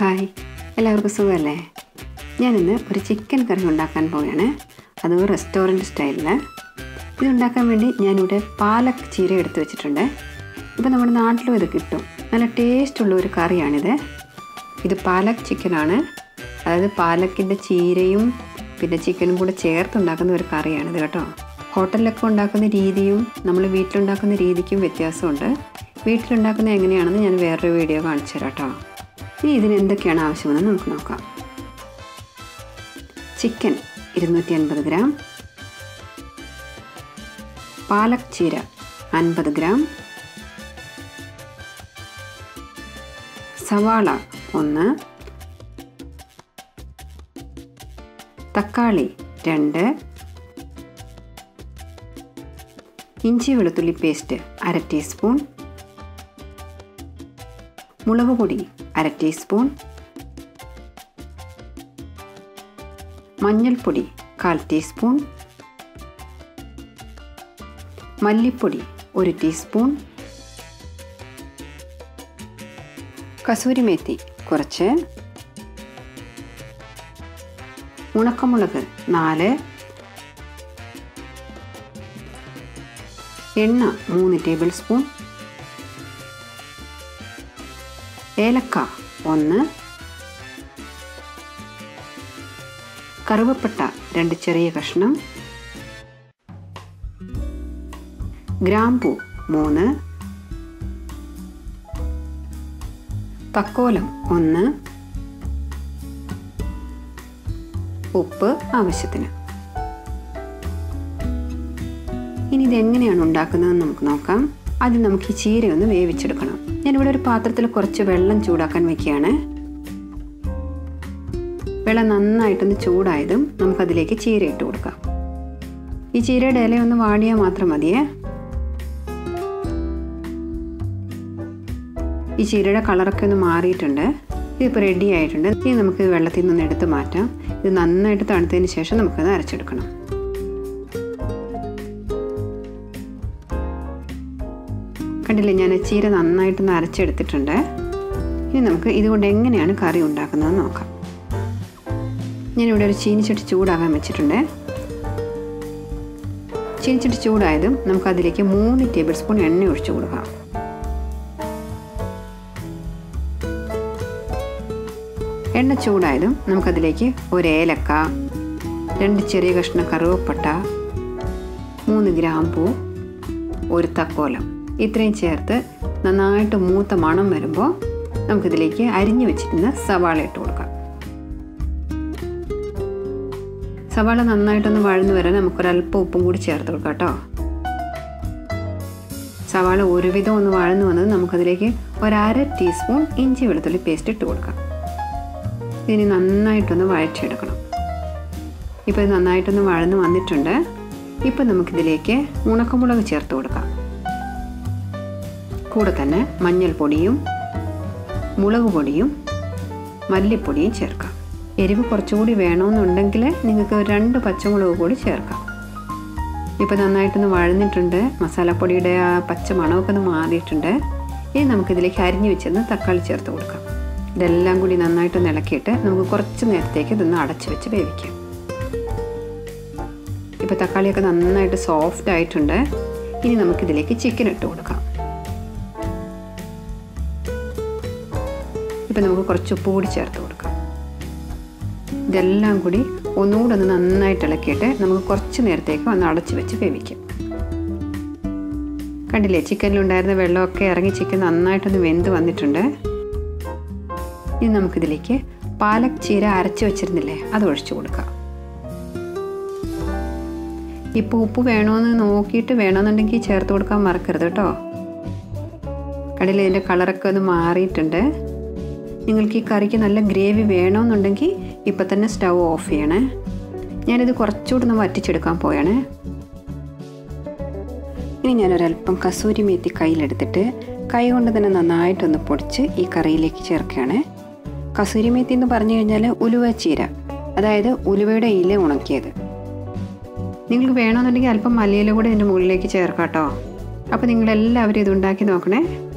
Hi. എല്ലാവർക്കും സുഖമല്ലേ? ഞാനിന്ന് ഒരു ചിക്കൻ കറി ഉണ്ടാക്കാൻ പോവുകയാണ്. അത് റെസ്റ്റോറന്റ് സ്റ്റൈലിൽ ഇതുണ്ടാക്കാൻ വേണ്ടി ഞാനിവിടെ പാലക് ചീര എടുത്ത് വെച്ചിട്ടുണ്ട്. ഇപ്പോൾ നമ്മുടെ നാട്ടിലും ഇത് കിട്ടും. നല്ല ടേസ്റ്റുള്ള ഒരു കറിയാണിത്. ഇത് പാലക് ചിക്കനാണ് അതായത് പാലക്കിന്റെ ചീരയും പിന്നെ ചിക്കനും കൂടെ ചേർത്ത് ഉണ്ടാക്കുന്ന ഒരു കറിയാണിത് കേട്ടോ. ഹോട്ടലിലൊക്കെ ഉണ്ടാക്കുന്ന രീതിയും നമ്മൾ വീട്ടിലുണ്ടാക്കുന്ന രീതിക്കും വ്യത്യാസമുണ്ട്. വീട്ടിലുണ്ടാക്കുന്നത് എങ്ങനെയാണെന്ന് ഞാൻ വേറൊരു വീഡിയോ കാണിച്ചു തരാം കേട്ടോ. ഇനി ഇതിന് എന്തൊക്കെയാണ് ആവശ്യമെന്ന് നമുക്ക് നോക്കാം. ചിക്കൻ ഇരുന്നൂറ്റി അൻപത് ഗ്രാം. പാലക് ചീര അൻപത് ഗ്രാം. സവാള ഒന്ന്. തക്കാളി രണ്ട്. ഇഞ്ചി വെളുത്തുള്ളി പേസ്റ്റ് അര ടീസ്പൂൺ. മുളക് പൊടി അര ടീസ്പൂൺ മഞ്ഞൾപ്പൊടി കാൽ ടീസ്പൂൺ മല്ലിപ്പൊടി ഒരു ടീസ്പൂൺ കസൂരി മേത്തി കുറച്ച് ഉണക്കമുളക് നാല് എണ്ണ മൂന്ന് ടേബിൾ സ്പൂൺ ഏലക്ക ഒന്ന് കറുവപ്പട്ട രണ്ട് ചെറിയ കഷ്ണം ഗ്രാമ്പു മൂന്ന് തക്കോലം ഒന്ന് ഉപ്പ് ആവശ്യത്തിന്. ഇനി ഇത് എങ്ങനെയാണ് ഉണ്ടാക്കുന്നതെന്ന് നമുക്ക് നോക്കാം. ആദ്യം നമുക്ക് ഈ ചീര ഒന്ന് വേവിച്ചെടുക്കണം. ഞാനിവിടെ ഒരു പാത്രത്തിൽ കുറച്ച് വെള്ളം ചൂടാക്കാൻ വെക്കുകയാണ്. വെള്ളം നന്നായിട്ടൊന്ന് ചൂടായതും നമുക്കതിലേക്ക് ചീര ഇട്ട് കൊടുക്കാം. ഈ ചീരയുടെ ഇല ഒന്ന് വാടിയാൽ മാത്രം മതിയേ. ഈ ചീരയുടെ കളറൊക്കെ ഒന്ന് മാറിയിട്ടുണ്ട്. ഇതിപ്പോൾ റെഡി ആയിട്ടുണ്ട്. ഇനി നമുക്ക് വെള്ളത്തിൽ നിന്ന് എടുത്ത് മാറ്റാം. ഇത് നന്നായിട്ട് തണുത്തതിന് ശേഷം നമുക്കത് അരച്ചെടുക്കണം. കണ്ടില്ലേ ഞാൻ ചീര നന്നായിട്ടൊന്ന് അരച്ചെടുത്തിട്ടുണ്ട്. ഇനി നമുക്ക് ഇതുകൊണ്ട് എങ്ങനെയാണ് കറി ഉണ്ടാക്കുന്നതെന്ന് നോക്കാം. ഞാനിവിടെ ഒരു ചീനിച്ചട്ടി ചൂടാകാൻ വെച്ചിട്ടുണ്ട്. ചീനിച്ചട്ടി ചൂടായതും നമുക്കതിലേക്ക് മൂന്ന് ടേബിൾ സ്പൂൺ എണ്ണ ഒഴിച്ചു കൊടുക്കാം. എണ്ണ ചൂടായതും നമുക്കതിലേക്ക് ഒരു ഏലക്ക രണ്ട് ചെറിയ കഷ്ണം കറുവപ്പട്ട മൂന്ന് ഗ്രാമ്പൂ ഒരു തക്കോലം. ഇത്രയും ചേർത്ത് നന്നായിട്ട് മൂത്ത മണം വരുമ്പോൾ നമുക്കിതിലേക്ക് അരിഞ്ഞു വെച്ചിരുന്ന സവാള ഇട്ട് കൊടുക്കാം. സവാള നന്നായിട്ടൊന്ന് വഴന്നു വരാൻ നമുക്കൊരല്പം ഉപ്പും കൂടി ചേർത്ത് കൊടുക്കാം കേട്ടോ. സവാള ഒരുവിധം ഒന്ന് വഴന്നു വന്നത് നമുക്കതിലേക്ക് ഒരര ടീസ്പൂൺ ഇഞ്ചി വെളുത്തുള്ളി പേസ്റ്റ് ഇട്ട് കൊടുക്കാം. ഇതിന് നന്നായിട്ടൊന്ന് വഴച്ചെടുക്കണം ഇപ്പോൾ ഇത് നന്നായിട്ടൊന്ന് വഴന്ന് വന്നിട്ടുണ്ട്. ഇപ്പം നമുക്കിതിലേക്ക് ഉണക്കമുളക് ചേർത്ത് കൊടുക്കാം. കൂടെ തന്നെ മഞ്ഞൾപ്പൊടിയും മുളക് പൊടിയും മല്ലിപ്പൊടിയും ചേർക്കാം. എരിവ് കുറച്ചുകൂടി വേണമെന്നുണ്ടെങ്കിൽ നിങ്ങൾക്ക് രണ്ട് പച്ചമുളക് കൂടി ചേർക്കാം. ഇപ്പോൾ നന്നായിട്ടൊന്ന് വഴന്നിട്ടുണ്ട്. മസാലപ്പൊടിയുടെ ആ പച്ച മണമൊക്കെ ഒന്ന് മാറിയിട്ടുണ്ട്. ഇനി നമുക്കിതിലേക്ക് അരിഞ്ഞു വെച്ചിരുന്ന് തക്കാളി ചേർത്ത് കൊടുക്കാം. ഇതെല്ലാം കൂടി നന്നായിട്ടൊന്ന് ഇളക്കിയിട്ട് നമുക്ക് കുറച്ച് നേരത്തേക്ക് ഇതൊന്ന് അടച്ചു വെച്ച് വേവിക്കാം. ഇപ്പോൾ തക്കാളിയൊക്കെ നന്നായിട്ട് സോഫ്റ്റ് ആയിട്ടുണ്ട്. ഇനി നമുക്കിതിലേക്ക് ചിക്കൻ ഇട്ട് കൊടുക്കാം. ഇപ്പം നമുക്ക് കുറച്ച് ഉപ്പ് കൂടി ചേർത്ത് കൊടുക്കാം. ഇതെല്ലാം കൂടി ഒന്നുകൂടെ ഒന്ന് നന്നായിട്ട് ഇളക്കിയിട്ട് നമുക്ക് കുറച്ച് നേരത്തേക്ക് ഒന്ന് അടച്ചു വെച്ച് വേവിക്കാം. കണ്ടില്ലേ ചിക്കനിലുണ്ടായിരുന്ന വെള്ളമൊക്കെ ഇറങ്ങി ചിക്കൻ നന്നായിട്ടൊന്ന് വെന്ത് വന്നിട്ടുണ്ട്. ഇനി നമുക്കിതിലേക്ക് പാലക് ചീര അരച്ച് വെച്ചിരുന്നില്ലേ അത് ഒഴിച്ചു കൊടുക്കാം. ഇപ്പോൾ ഉപ്പ് വേണമെന്ന് നോക്കിയിട്ട് വേണമെന്നുണ്ടെങ്കിൽ ചേർത്ത് കൊടുക്കാൻ മറക്കരുത് കേട്ടോ. കടയിൽ ഇതിന്റെ കളറൊക്കെ ഒന്ന് മാറിയിട്ടുണ്ട്. നിങ്ങൾക്ക് ഈ കറിക്ക് നല്ല ഗ്രേവി വേണമെന്നുണ്ടെങ്കിൽ ഇപ്പം തന്നെ സ്റ്റൗ ഓഫ് ചെയ്യണേ. ഞാനിത് കുറച്ചുകൂടി ഒന്ന് വറ്റിച്ചെടുക്കാൻ പോയാണ് ഇനി ഞാനൊരല്പം കസൂരി മേത്തി കയ്യിലെടുത്തിട്ട് കൈ കൊണ്ട് തന്നെ നന്നായിട്ടൊന്ന് പൊടിച്ച് ഈ കറിയിലേക്ക് ചേർക്കുകയാണ്. കസൂരി മേത്തി എന്ന് പറഞ്ഞു കഴിഞ്ഞാൽ ഉലുവ ചീര അതായത് ഉലുവയുടെ ഇല ഉണക്കിയത്. നിങ്ങൾക്ക് വേണമെന്നുണ്ടെങ്കിൽ അല്പം മല്ലിയില കൂടെ എന്റെ മുകളിലേക്ക് ചേർക്കാം കേട്ടോ. അപ്പോൾ നിങ്ങളെല്ലാവരും ഇത് ഉണ്ടാക്കി നോക്കണേ.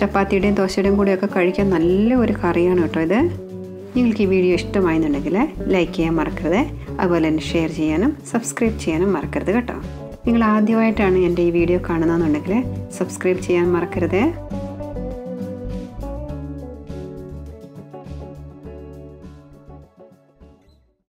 ചപ്പാത്തിയുടെയും ദോശയുടെയും കൂടെയൊക്കെ കഴിക്കാൻ നല്ല ഒരു കറിയാണ് കേട്ടോ ഇത്. നിങ്ങൾക്ക് ഈ വീഡിയോ ഇഷ്ടമായെന്നുണ്ടെങ്കിൽ ലൈക്ക് ചെയ്യാൻ മറക്കരുത്. അതുപോലെ തന്നെ ഷെയർ ചെയ്യാനും സബ്സ്ക്രൈബ് ചെയ്യാനും മറക്കരുത് കേട്ടോ. നിങ്ങൾ ആദ്യമായിട്ടാണ് എന്റെ ഈ വീഡിയോ കാണുന്നതെന്നുണ്ടെങ്കിൽ സബ്സ്ക്രൈബ് ചെയ്യാൻ മറക്കരുത്.